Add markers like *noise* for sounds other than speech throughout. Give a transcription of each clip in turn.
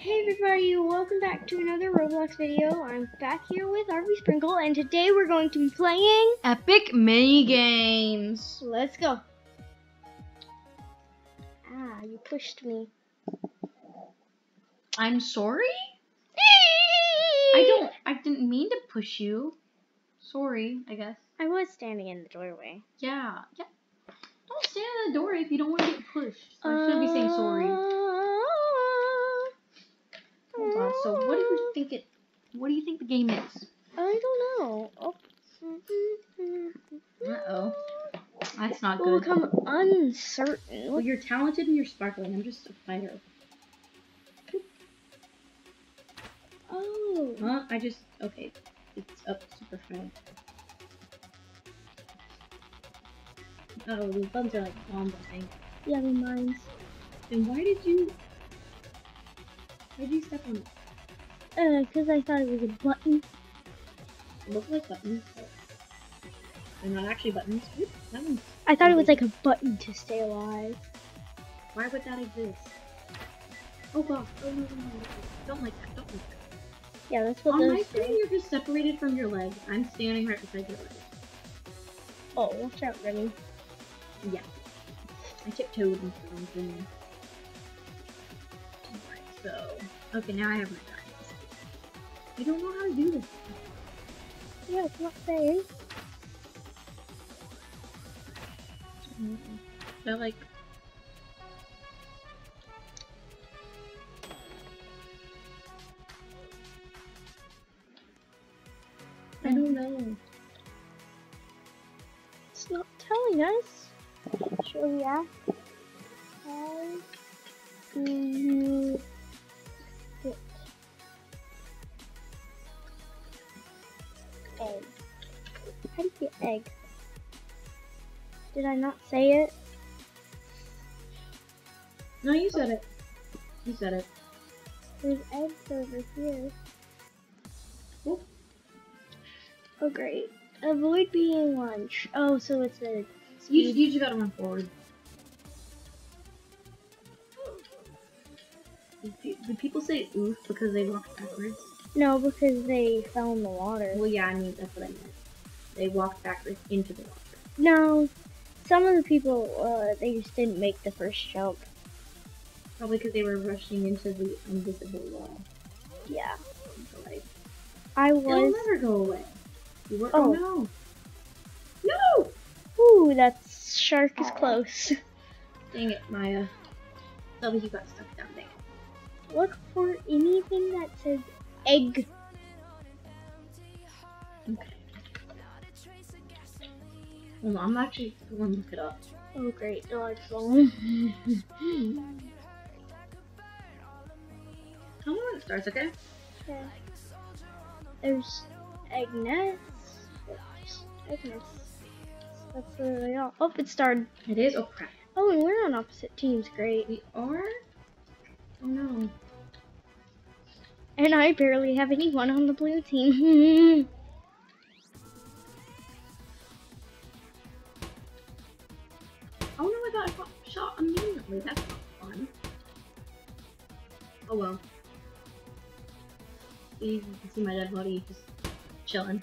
Hey everybody, welcome back to another Roblox video. I'm back here with RV Sprinkle, and today we're going to be playing Epic mini games. Let's go. Ah, you pushed me. I'm sorry. I don't. I didn't mean to push you. Sorry. I guess. I was standing in the doorway. Yeah. Yeah. Don't stand in the door if you don't want to get pushed. So I should be saying sorry. On. So what do you think it? What do you think the game is? I don't know. Oh. Uh oh. That's not We'll good. become uncertain. Well, you're talented and you're sparkling. I'm just a fighter. Oh. Huh? I just. Okay. It's up super high. Uh oh, these buttons are like bombs, I think. Yeah, the mines. Then why did you? Why did you step on it? Uh, because I thought it was a button. It looked like buttons, they're not actually buttons. Oop, that one's. I thought it was like a button to stay alive. Why would that exist? Oh god! Oh no no no! no. Don't like that! Don't like that! Yeah, that's what On my those screen, do. you're just separated from your leg. I'm standing right beside your leg. Oh, watch out, Remy. Yeah. I tiptoed into something. So. Okay, now I have my guys. I don't know how to do this. Yeah, it's not fair. They're like. I don't mm. know. It's not telling us. Shall we ask? How do you egg? How do you get egg? Did I not say it? No, you said it. You said it. There's eggs over here. Oh. Oh great. Avoid being lunch. Oh, so it's a You, you just gotta run forward. Did people say oof because they walked backwards? No, because they fell in the water. Well, yeah, I mean, that's what I meant. They walked backwards into the water. No, some of the people, uh, they just didn't make the first jump. Probably because they were rushing into the invisible wall. Yeah. Like, I It'll was. never go away. You were, Oh. oh. no. No! Ooh, that shark is close. *laughs* Dang it, Maya. W got stuck down there. Look for anything that says egg. Okay. On, I'm actually going to look it up. Oh, great. Large *laughs* one. Tell me when it starts, okay? okay. There's egg nests. Just Egg nests. That's they are. Oh, it started. It is? Oh crap. Oh, and we're on opposite teams. Great. We are? Oh no. And I barely have anyone on the blue team. *laughs* Oh no, I got shot immediately. That's not fun. Oh well. You can see my dead body just chilling.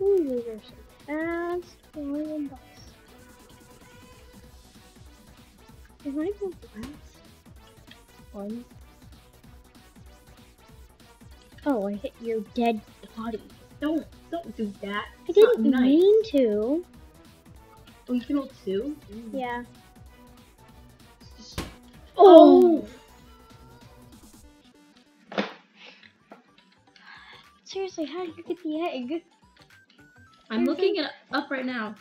Ooh, those are so fast. Flying bus. Am I going fast? One. Oh, I hit your dead body. Don't, don't do that. I It's not didn't nice. mean to. Oh, you can hold two? Yeah. Just- Oh! Seriously, how did you get the egg? I'm looking it up right now.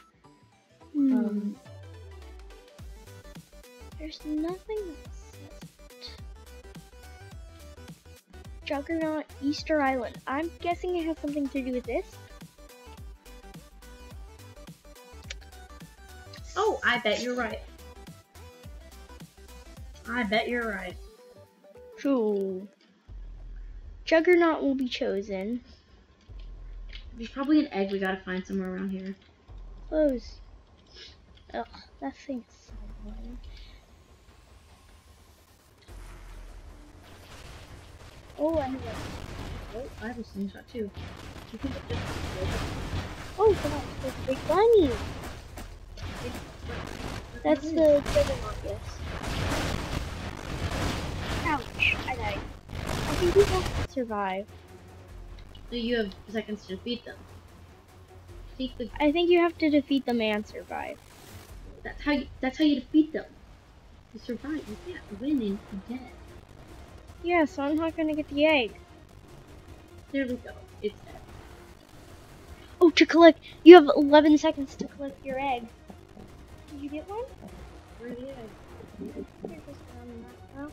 Hmm. Um, There's nothing Juggernaut Easter Island. I'm guessing it has something to do with this. oh, I bet you're right. I bet you're right. True. Juggernaut will be chosen. There's probably an egg we gotta find somewhere around here. Close. Ugh, that thing's so annoying. Oh, oh, I have a Oh, I have a slingshot too. You can just Oh god, there's a big bunny. That's the Trigonopius. Ouch, I died. I think we have to survive. So you have seconds to defeat them. Defeat the. I think you have to defeat them and survive. That's how you. That's how you defeat them. You survive. You can't win and be dead. Yeah, so I'm not gonna get the egg. There we go. It's dead. Oh, to collect, you have 11 seconds to collect your egg. Did you get one? Where the eggs? Here, just around the map now.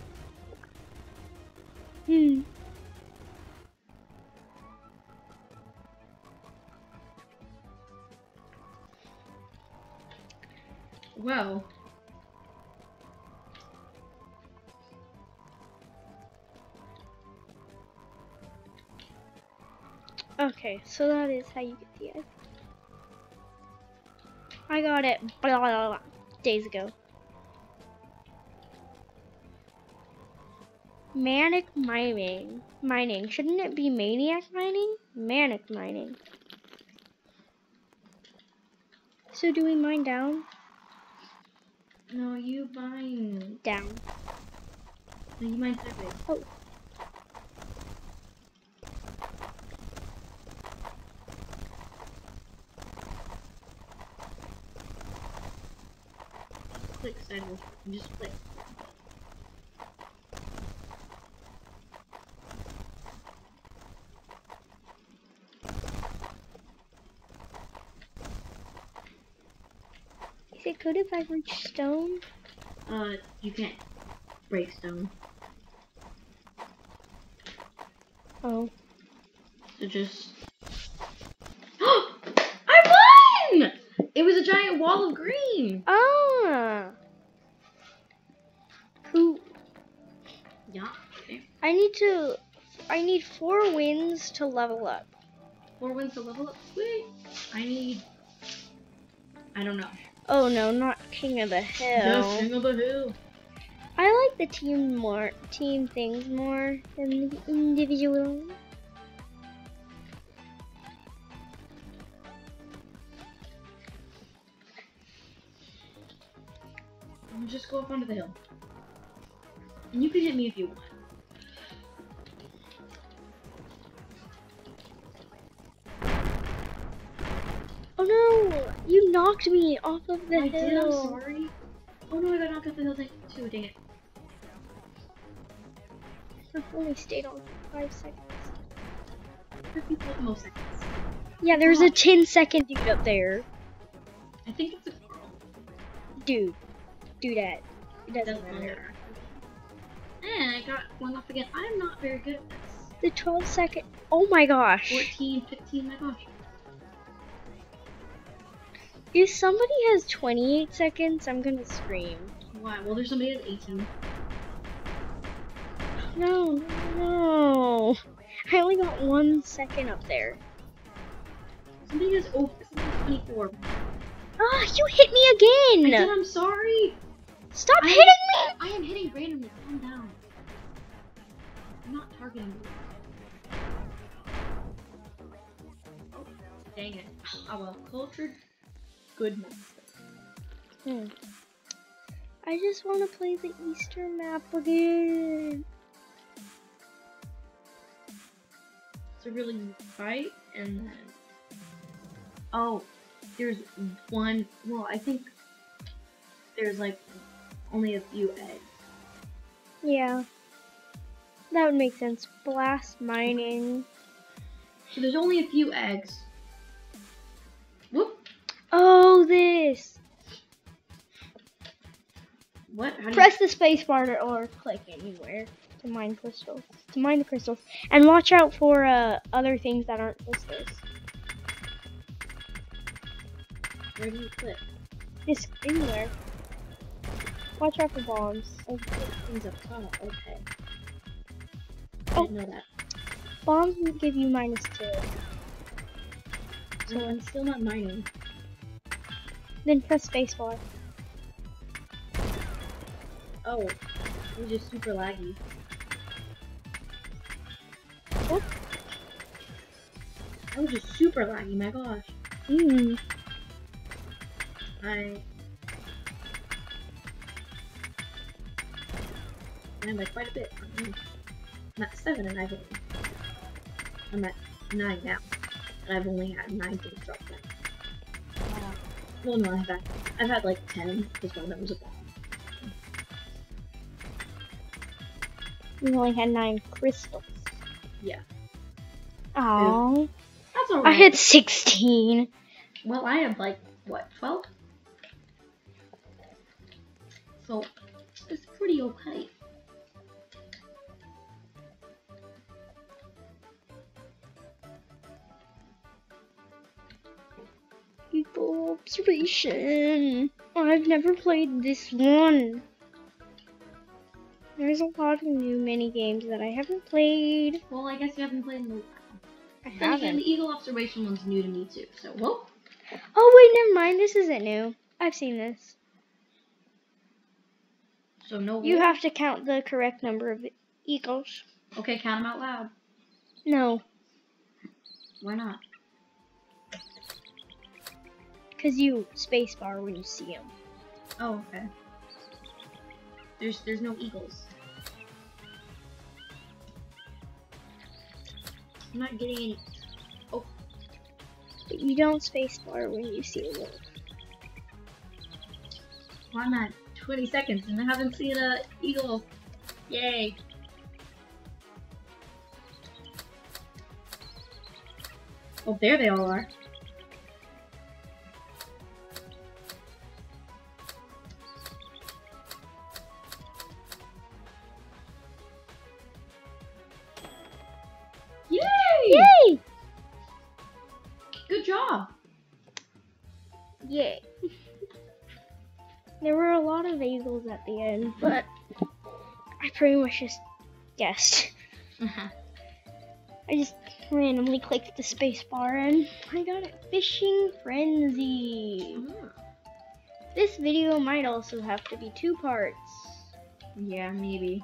Hmm. Well. Okay, so that is how you get the egg. I got it blah, blah, blah, days ago. Manic mining. Mining. Shouldn't it be maniac mining? Manic mining. So do we mine down? No, you mine. Down. No, you mine sideways. Oh. Click sideways. Just click. Is it good if I reach stone? Uh, you can't break stone. Oh. So just. I won! It was a giant wall of green. Ah. Cool. Yeah. Okay. I need to. I need four wins to level up. Four wins to level up. Sweet. I need. I don't know. Oh no, not King of the Hill. Just King of the Hill. I like the team more team things more than the individual. I'll just go up onto the hill. And you can hit me if you want. Oh no! You knocked me off of the I hill. did, I'm sorry. Oh no, I got knocked off the hill too, dang it. I've only stayed on for five seconds. 50 most seconds. Yeah, there's a Oh. 10 second dude up there. I think it's a girl. Dude, do that. It doesn't Doesn't matter. matter. And I got one off again. I'm not very good at this. The 12 second. Oh my gosh. 14, 15, my gosh. If somebody has 28 seconds, I'm gonna scream. Why? Well, there's somebody that's 18. No, no, no. I only got one second up there. Somebody has, oh, somebody has 24. Ah, you hit me I did, again! I'm sorry. Stop I- hitting me! I am hitting randomly. Calm down. I'm not targeting you. Oh, dang it. Oh well, cultured goodness. Hmm. I just want to play the Easter map again. So really fight and then Oh, there's one well, I think there's like only a few eggs. Yeah. That would make sense. Blast mining. So there's only a few eggs. Whoop! Oh, this. What? How Press the space bar or click anywhere to mine crystals. To mine the crystals. And watch out for uh, other things that aren't crystals. where do you click? Just anywhere. Watch out for bombs. Oh, things up top. Okay. Oh. I didn't know that. Bombs will give you minus two. So no, I'm still not mining. Then press spacebar. Oh, it was just super laggy. Oh. That was just super laggy, my gosh. Mmm. I I'm at quite a bit. I'm at seven and I've only I'm at nine now. And I've only had nine things drop down. Wow. Well no, I've had I've had like ten because one of them was a bomb. You only had nine crystals. Yeah. Oh. That's alright. I had 16. well I have like what, twelve? So it's pretty okay. People observation. I've never played this one. There's a lot of new mini games that I haven't played. Well I guess you haven't played while. I haven't. the Eagle Observation one's new to me too, so whoa. Oh wait, never mind. This isn't new. I've seen this. So no You have to count the correct number of eagles. Okay, count them out loud. No, Why not? Because you spacebar when you see them. Oh, okay. There's there's no eagles. I'm not getting any. Oh. But you don't spacebar when you see them. Well, I'm at 20 seconds and I haven't seen a eagle. Yay! Oh, there they all are. Were a lot of eagles at the end, mm-hmm. but I pretty much just guessed. Mm-hmm. I just randomly clicked the spacebar and I got it. Fishing Frenzy. Mm-hmm. This video might also have to be two parts, yeah, maybe.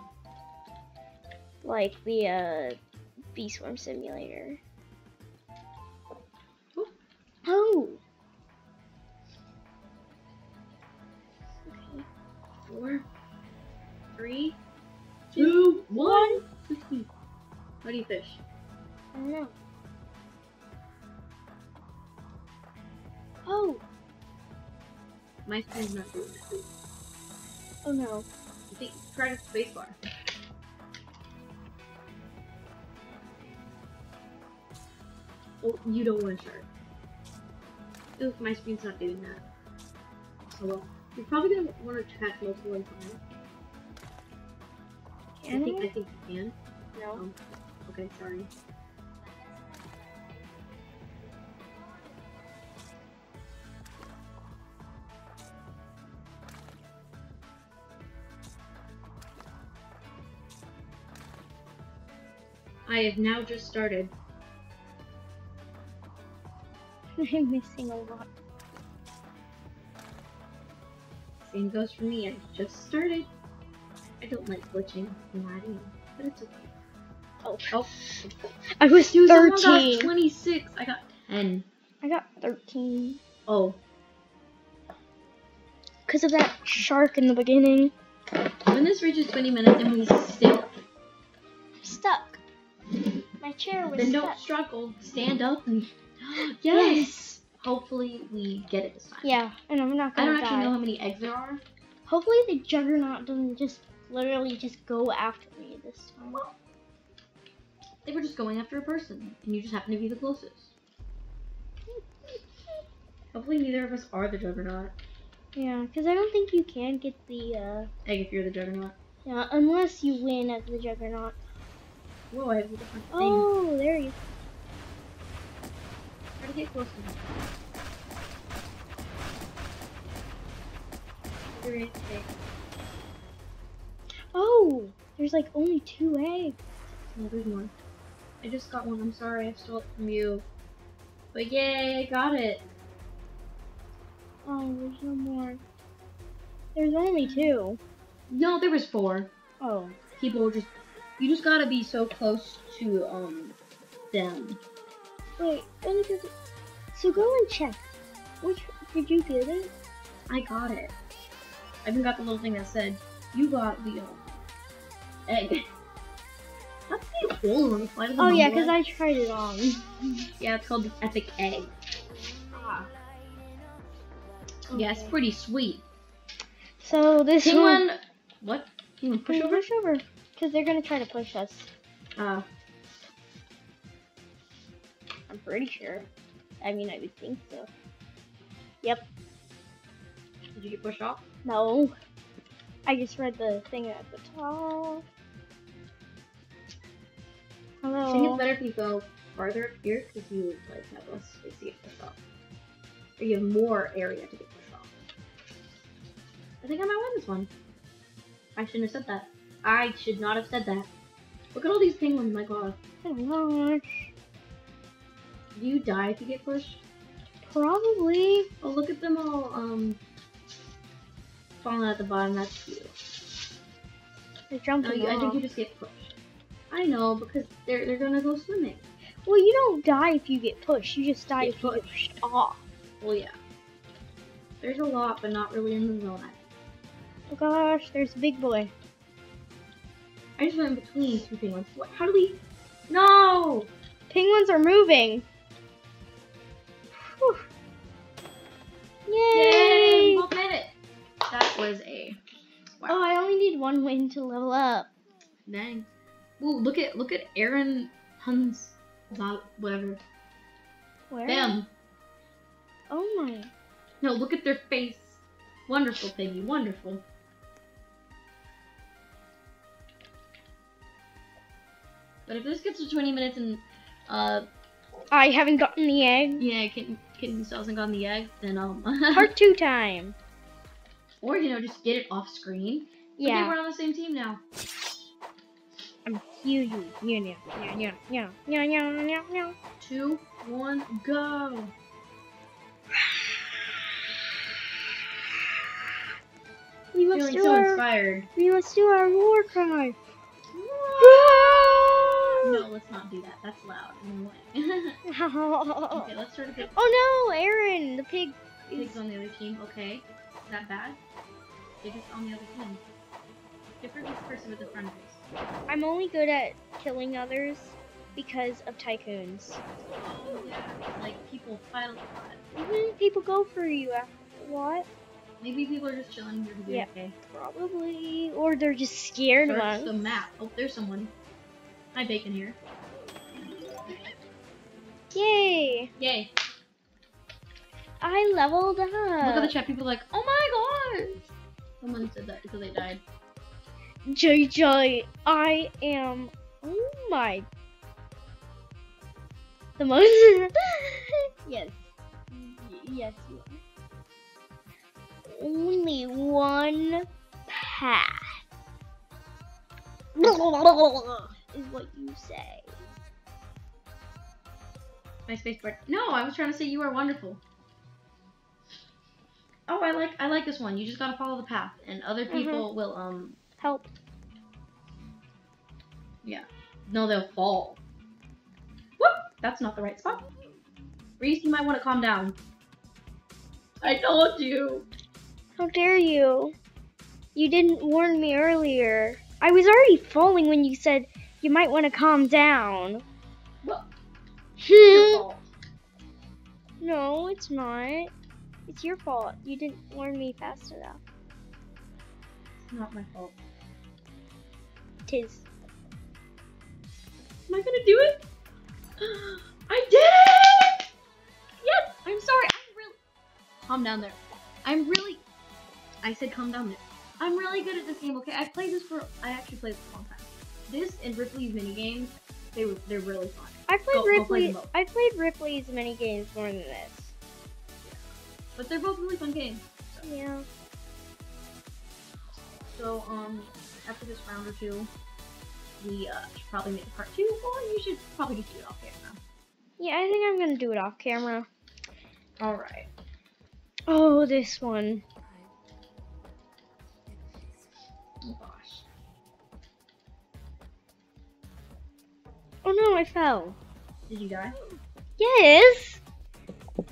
like the uh, Bee Swarm Simulator. Ooh. Oh. Four, three, two, one. How do you fish? I don't know. Oh. My screen's not doing it. Oh no. I think try the spacebar. Oh, you don't want to start. Oof, my screen's not doing that. Oh well. You're probably gonna want to catch multiple in time. I think I? I think you can. No. Um, okay, sorry. I have now just started. *laughs* I'm missing a lot. Same goes for me. I just started. I don't like glitching and lagging, but it's okay. Oh. Oh, I was dude, someone got 26. I got 10. I got 13. Oh, Because of that shark in the beginning. when this reaches 20 minutes and we still, I'm stuck. My chair was then stuck. don't struggle. Stand up and *gasps* yes. Hopefully we get it this time. Yeah, and I'm not I gonna don't actually die. know how many eggs there are. Hopefully the juggernaut doesn't just literally just go after me this time. Well, they were just going after a person, and you just happen to be the closest. Hopefully neither of us are the Juggernaut. Yeah, because I don't think you can get the, uh, Egg if you're the Juggernaut. yeah, unless you win as the juggernaut. Whoa, I have a different thing. Oh, there you Try to get. There is. Oh, there's like only two eggs. No, there's more. I just got one. I'm sorry, I stole it from you. But yay, I got it. Oh, there's no more. There's only two. No, there was four. Oh, People just. You just gotta be so close to um them. Wait, really good. So go and check. Which did you get it? I got it. I even got the little thing that said, you got the um, egg. *laughs* That's the hole on the side of the Oh yeah, because. I tried it on. *laughs* Yeah, it's called the epic egg. Ah. Yeah, it's pretty sweet. So this one. What? Penguin push over? Push over. Because they're gonna try to push us. Uh, I'm pretty sure. I mean, I would think so. Yep. Did you get pushed off? No. I just read the thing at the top. Hello. I think it's better if you go farther up here because you like have less space to get pushed off. Or you have more area to get pushed off. I think I might win this one. I shouldn't have said that. I should not have said that. Look at all these penguins, my god. Gosh. Do you die if you get pushed? Probably. Oh, look at them all, um, falling at the bottom. That's cute. They're No, jumping you, I think you just get pushed. I know, because they're, they're gonna go swimming. Well, you don't die if you get pushed. You just die Get if you get pushed. pushed off. Well, yeah. There's a lot, but not really in the zone. Oh gosh, there's a big boy. I just went in between two penguins. What? How do we? No! Penguins are moving. Yay! Yay! We both made it. That was a wow. Oh, I only need one win to level up. Dang. Ooh, look at look at Aaron Huns, whatever. Where? Them. Oh my. No, look at their face. Wonderful, Piggy. Wonderful. But if this gets to 20 minutes and uh I haven't gotten the egg. yeah, kitten kid themselves and gotten the egg, then um *laughs* part two time. Or you know, just get it off screen. Yeah. Okay, we're on the same team now. I'm huge. Yeah, yeah, yeah, yeah, yeah, yeah, yeah. yeah. Two, one, go. We must Feeling do so our, inspired. We must do our war cry. No, let's not do that. That's loud. and annoying. oh *laughs* okay, let's try to get Oh no, Aaron, the pig. is- pigs on the other team. Okay, is that bad? Pig is on the other team. Different person with the front face. I'm only good at killing others because of tycoons. Oh yeah, like people fight a lot. Mhm, People go for you after what? Maybe people are just chilling here to be Yeah. okay. Probably, or they're just scared of us. the map. Oh, there's someone. Hi, Bacon here. Yay! Yay. I leveled up. Look at the chat. People are like, oh my god. Someone said that because they died. JJ, I am. Oh my. The most. *laughs* yes. Y- Yes, you are. Only one path. *laughs* is what you say. My space bar. No, I was trying to say you are wonderful. Oh, I like I like this one. You just gotta follow the path, and other people will um Help. Yeah. No they'll fall. Whoop! That's not the right spot. Reese, you might want to calm down. I told you. How dare you? You didn't warn me earlier. I was already falling when you said you might want to calm down. Your hmm? no, it's not. It's your fault. You didn't warn me fast enough. It's not my fault. Tis. Am I gonna do it? *gasps* I did it! Yes! I'm sorry. I'm really. Calm down there. I'm really. I said calm down there. I'm really good at this game. Okay, I played this for. I actually played this a long time. This and Ripley's mini games. They were. They're really fun. I played Go- go play Ripley. them both. I played Ripley's mini games more than this. But they're both really fun games. So. Yeah. So um, after this round or two, we uh, should probably make a part two, or you should probably just do it off camera. Yeah, I think I'm gonna do it off camera. All right. Oh, this one. No, I fell. Did you die? Yes.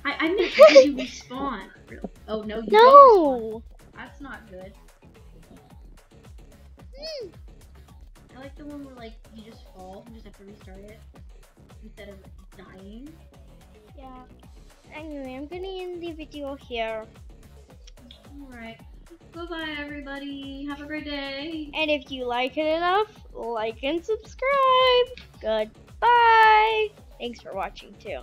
I, I meant did you *laughs* respawn? Oh no, you don't. No. That's not good. Hmm. I like the one where like you just fall and just have to restart it instead of dying. Yeah. Anyway, I'm gonna end the video here. Alright. Bye bye everybody. Have a great day. And if you like it enough, like and subscribe. Goodbye. Thanks for watching too.